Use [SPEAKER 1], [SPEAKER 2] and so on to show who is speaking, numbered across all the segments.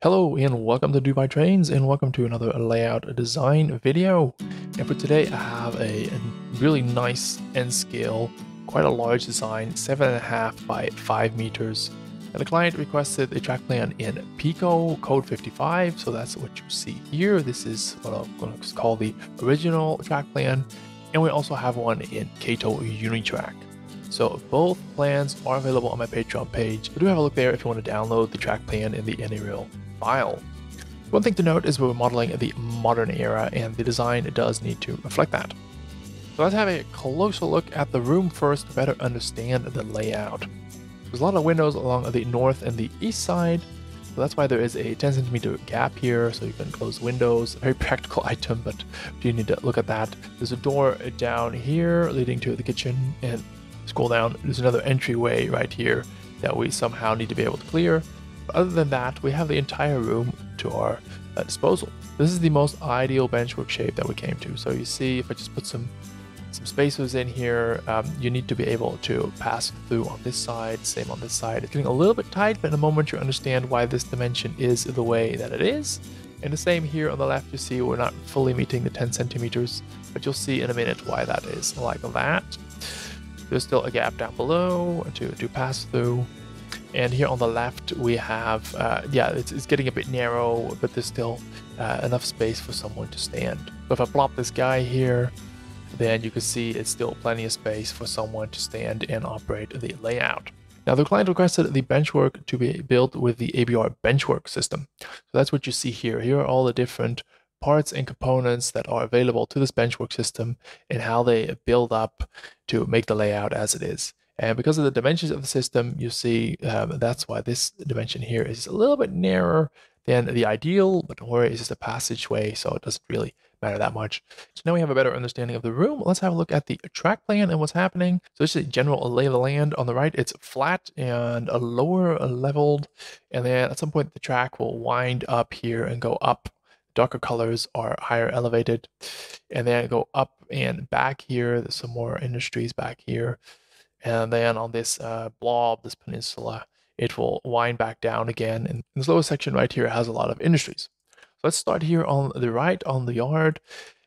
[SPEAKER 1] Hello and welcome to Dubai Trains and welcome to another layout design video. And for today I have a, really nice N scale, quite a large design, seven and a half by five meters. And the client requested a track plan in Peco code 55, so that's what you see here. This is what I'm going to call the original track plan. And we also have one in Kato Unitrack. So both plans are available on my Patreon page. Do have a look there if you want to download the track plan in the AnyRail file. One thing to note is we're modeling the modern era and the design does need to reflect that. So let's have a closer look at the room first to better understand the layout. There's a lot of windows along the north and the east side, so that's why there is a 10 centimeter gap here so you can close windows. Very practical item, but you need to look at that. There's a door down here leading to the kitchen and scroll down. There's another entryway right here that we somehow need to be able to clear. But other than that, we have the entire room to our uh, disposal. This is the most ideal benchwork shape that we came to. So you see, if I just put some some spacers in here, um, you need to be able to pass through on this side, same on this side. It's getting a little bit tight, but in a moment you understand why this dimension is the way that it is. And the same here on the left, you see we're not fully meeting the 10 centimeters, but you'll see in a minute why that is like that. There's still a gap down below to, to pass through. And here on the left, we have, uh, yeah, it's, it's, getting a bit narrow, but there's still uh, enough space for someone to stand. So if I plop this guy here, then you can see it's still plenty of space for someone to stand and operate the layout. Now the client requested the benchwork to be built with the ABR benchwork system. So that's what you see here. Here are all the different parts and components that are available to this benchwork system and how they build up to make the layout as it is. And because of the dimensions of the system, you see um, that's why this dimension here is a little bit narrower than the ideal, but don't worry, it's just a passageway, so it doesn't really matter that much. So now we have a better understanding of the room. Let's have a look at the track plan and what's happening. So this is a general lay of the land. On the right, it's flat and a lower leveled. And then at some point, the track will wind up here and go up. Darker colors are higher elevated. And then go up and back here. There's some more industries back here. And then on this uh, blob, this peninsula, it will wind back down again. And this lower section right here has a lot of industries. So let's start here on the right on the yard.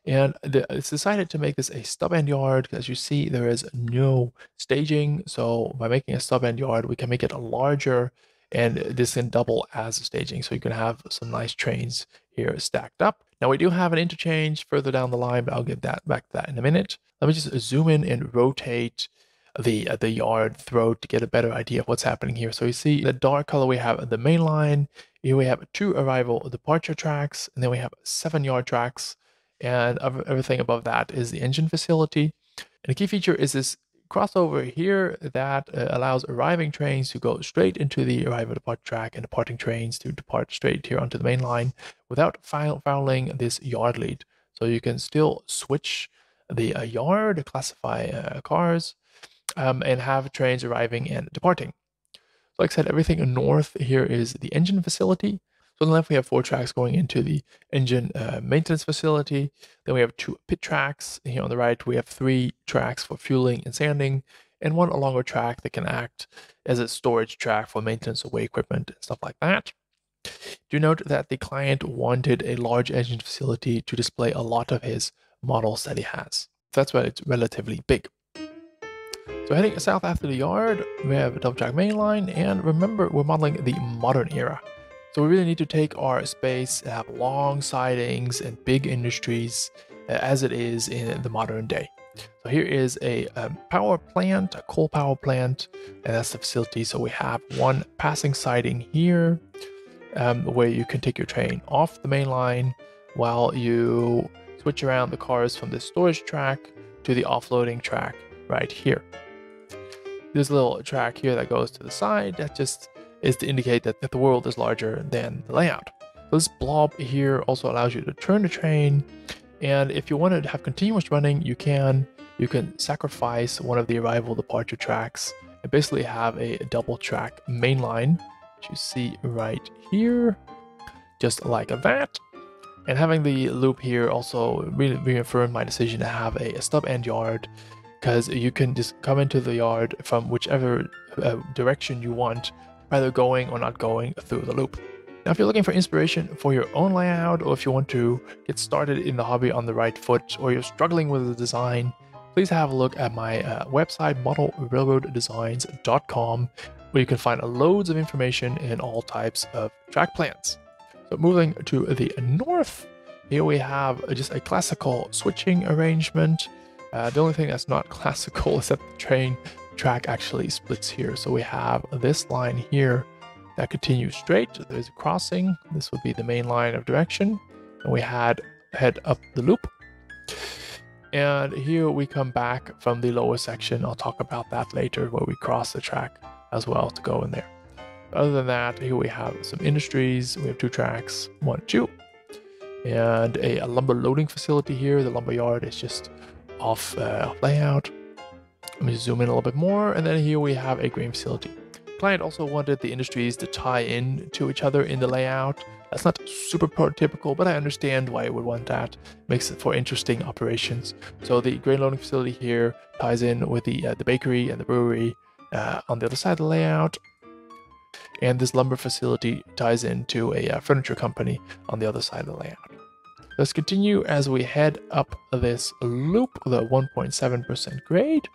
[SPEAKER 1] And the, it's decided to make this a stub end yard As you see there is no staging. So by making a stub end yard, we can make it larger and this can double as staging. So you can have some nice trains here stacked up. Now we do have an interchange further down the line, but I'll get that back to that in a minute. Let me just zoom in and rotate the uh, the yard throat to get a better idea of what's happening here. So you see the dark color we have the main line, here we have two arrival departure tracks, and then we have seven yard tracks, and everything above that is the engine facility. And the key feature is this crossover here that uh, allows arriving trains to go straight into the arrival departure track and departing trains to depart straight here onto the main line without fouling this yard lead. So you can still switch the uh, yard, classify uh, cars, um, and have trains arriving and departing. So like I said, everything north here is the engine facility. So on the left, we have four tracks going into the engine uh, maintenance facility. Then we have two pit tracks. Here on the right, we have three tracks for fueling and sanding, and one longer track that can act as a storage track for maintenance of way equipment and stuff like that. Do note that the client wanted a large engine facility to display a lot of his models that he has. That's why it's relatively big. So heading south after the yard, we have a double track main line, and remember we're modeling the modern era. So we really need to take our space, and have long sidings and big industries uh, as it is in the modern day. So here is a, a, power plant, a coal power plant, and that's the facility. So we have one passing siding here um, where you can take your train off the main line while you switch around the cars from the storage track to the offloading track right here. There's a little track here that goes to the side that just is to indicate that, the world is larger than the layout. This blob here also allows you to turn the train, and if you want to have continuous running, you can. You can sacrifice one of the arrival departure tracks and basically have a double track main line, which you see right here, just like that. And having the loop here also really reaffirmed my decision to have a, a stub end yard because you can just come into the yard from whichever uh, direction you want, either going or not going through the loop. Now, if you're looking for inspiration for your own layout, or if you want to get started in the hobby on the right foot, or you're struggling with the design, please have a look at my uh, website, modelrailroaddesigns.com, where you can find loads of information and all types of track plans. So, moving to the north, here we have just a classical switching arrangement. Uh, the only thing that's not classical is that the train track actually splits here. So we have this line here that continues straight. There's a crossing. This would be the main line of direction. And we had head up the loop. And here we come back from the lower section. I'll talk about that later where we cross the track as well to go in there. Other than that, here we have some industries. We have two tracks, one, two, and a, a lumber loading facility here. The lumber yard is just off uh, layout. Let me zoom in a little bit more. And then here we have a grain facility. Client also wanted the industries to tie in to each other in the layout. That's not super prototypical, but I understand why it would want that. Makes it for interesting operations. So the grain loading facility here ties in with the uh, the bakery and the brewery uh, on the other side of the layout. And this lumber facility ties into a uh, furniture company on the other side of the layout. Let's continue as we head up this loop, the 1.7% grade.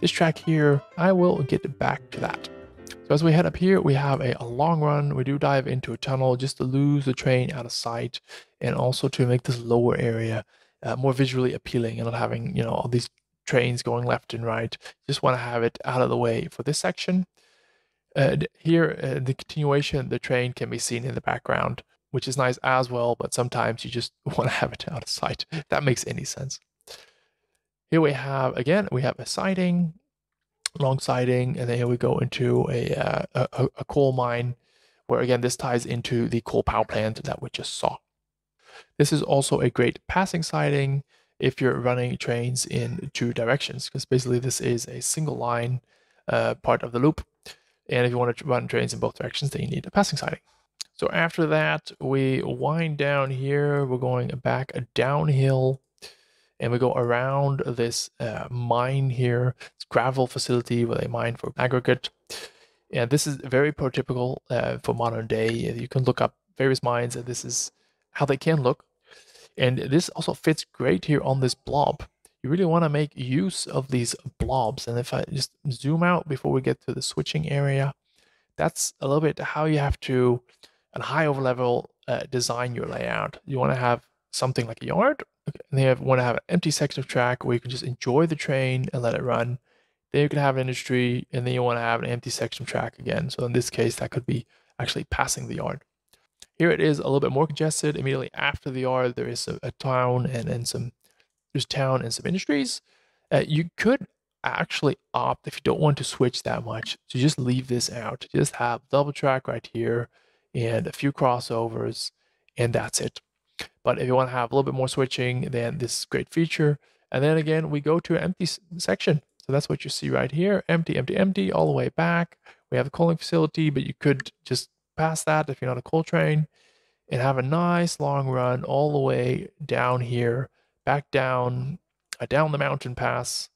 [SPEAKER 1] This track here, I will get back to that. So as we head up here, we have a, a, long run. We do dive into a tunnel just to lose the train out of sight and also to make this lower area uh, more visually appealing and not having, you know, all these trains going left and right. Just want to have it out of the way for this section. Here, uh, the continuation, the train can be seen in the background, which is nice as well, but sometimes you just want to have it out of sight. That makes any sense. Here we have, again, we have a siding, long siding, and then here we go into a, uh, a, a coal mine, where again, this ties into the coal power plant that we just saw. This is also a great passing siding if you're running trains in two directions, because basically this is a single line uh, part of the loop. And if you want to run trains in both directions, then you need a passing siding. So after that, we wind down here. We're going back downhill and we go around this uh, mine here. It's gravel facility where they mine for aggregate. And this is very prototypical uh, for modern day. You can look up various mines and this is how they can look. And this also fits great here on this blob. You really want to make use of these blobs. And if I just zoom out before we get to the switching area, that's a little bit how you have to, at a high over level, uh, design your layout. You want to have something like a yard and they want to have an empty section of track where you can just enjoy the train and let it run. Then you can have an industry, and then you want to have an empty section of track again. So in this case, that could be actually passing the yard. Here it is a little bit more congested. Immediately after the yard, there is a, a town and, and some there's town and some industries. Uh, you could actually opt if you don't want to switch that much to just leave this out. Just have double track right here and a few crossovers, and that's it. But if you want to have a little bit more switching, then this is great feature. And then again, we go to empty section. So that's what you see right here. Empty, empty, empty, all the way back. We have a calling facility, but you could just pass that if you're not a coal train and have a nice long run all the way down here, back down, uh, down the mountain pass,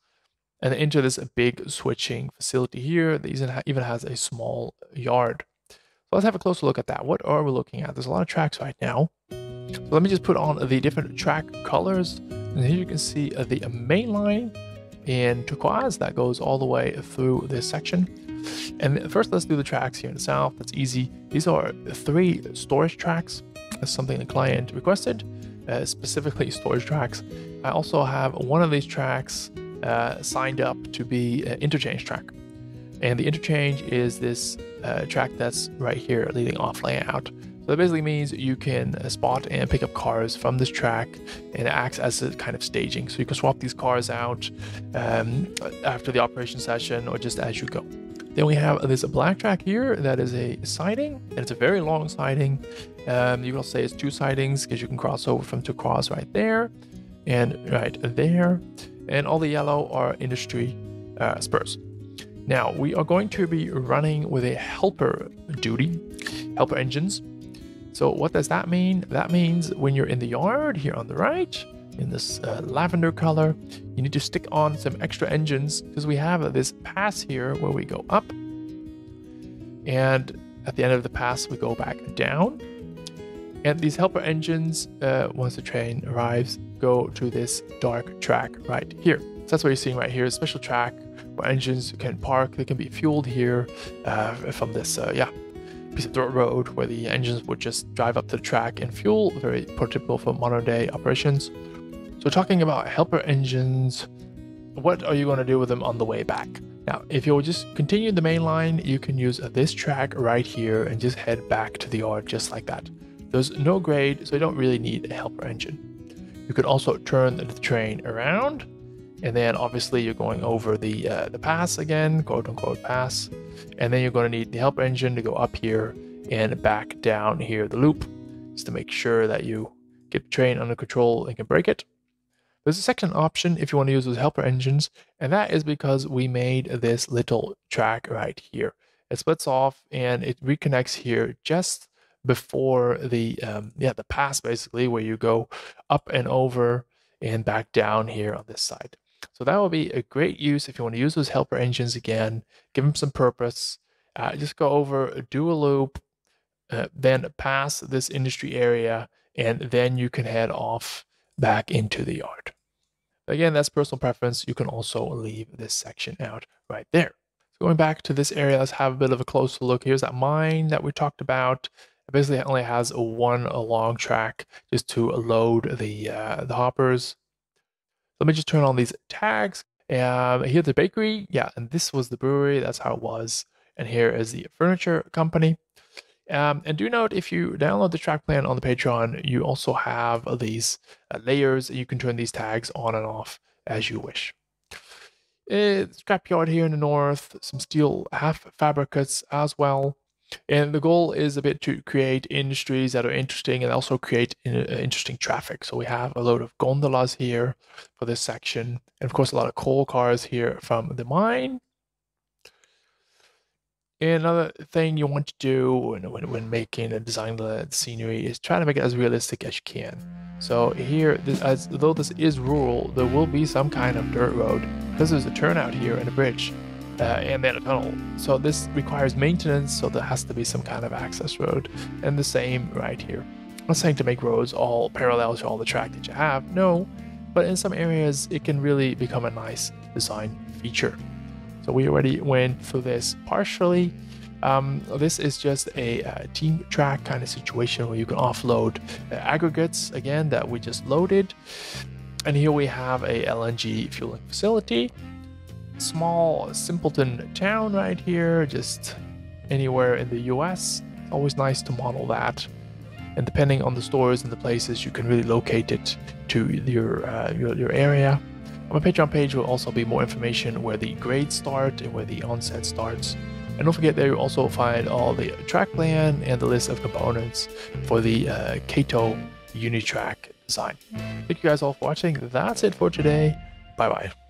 [SPEAKER 1] and into this big switching facility here that even has a small yard. Let's have a closer look at that. What are we looking at? There's a lot of tracks right now. So let me just put on the different track colors. And here you can see the main line in turquoise that goes all the way through this section. And first, let's do the tracks here in the south. That's easy. These are three storage tracks. That's something the client requested, uh, specifically storage tracks. I also have one of these tracks uh, signed up to be an interchange track. And the interchange is this uh, track that's right here leading off layout. So that basically means you can uh, spot and pick up cars from this track and it acts as a kind of staging. So you can swap these cars out um, after the operation session or just as you go. Then we have this black track here that is a siding and it's a very long siding. Um, you will say it's two sidings because you can cross over from two cross right there and right there. And all the yellow are industry uh, spurs. Now we are going to be running with a helper duty, helper engines. So what does that mean? That means when you're in the yard here on the right, in this uh, lavender color, you need to stick on some extra engines because we have this pass here where we go up. And at the end of the pass, we go back down. And these helper engines, uh, once the train arrives, go to this dark track right here. So that's what you're seeing right here, special track engines can park. They can be fueled here uh, from this, uh, yeah, piece of dirt road where the engines would just drive up to the track and fuel. Very prototypical for modern day operations. So talking about helper engines, what are you going to do with them on the way back? Now, if you'll just continue the main line, you can use this track right here and just head back to the yard just like that. There's no grade, so you don't really need a helper engine. You could also turn the train around, and then obviously you're going over the uh, the pass again, quote unquote pass, and then you're going to need the helper engine to go up here and back down here the loop, just to make sure that you get the train under control and can brake it. There's a second option if you want to use those helper engines, and that is because we made this little track right here. It splits off and it reconnects here just before the um, yeah the pass basically where you go up and over and back down here on this side. So that will be a great use if you want to use those helper engines again, give them some purpose. Uh, just go over, do a loop, uh, then pass this industry area, and then you can head off back into the yard. Again, that's personal preference. You can also leave this section out right there. So going back to this area, let's have a bit of a closer look. Here's that mine that we talked about. It basically only has one long track just to load the uh, the hoppers. Let me just turn on these tags. Um, here's the bakery. Yeah, and this was the brewery. That's how it was. And here is the furniture company. Um, and do note if you download the track plan on the Patreon, you also have these uh, layers. You can turn these tags on and off as you wish. It's scrapyard here in the north, some steel half fabricates as well. And the goal is a bit to create industries that are interesting and also create uh, interesting traffic. So we have a load of gondolas here for this section. And of course, a lot of coal cars here from the mine. And another thing you want to do when, when, when making and designing the scenery is try to make it as realistic as you can. So here, this, as though this is rural, there will be some kind of dirt road because there's a turnout here and a bridge and then a tunnel. So this requires maintenance, so there has to be some kind of access road. And the same right here. I'm not saying to make roads all parallel to all the track that you have, no, but in some areas it can really become a nice design feature. So we already went through this partially. Um, this is just a, a, team track kind of situation where you can offload uh, aggregates again that we just loaded. And here we have a LNG fueling facility small simpleton town right here, just anywhere in the US. always nice to model that. And depending on the stores and the places, you can really locate it to your, uh, your, your area. On my Patreon page will also be more information where the grades start and where the onset starts. And don't forget there you'll also find all the track plan and the list of components for the uh, Kato Unitrack design. Thank you guys all for watching. That's it for today. Bye bye.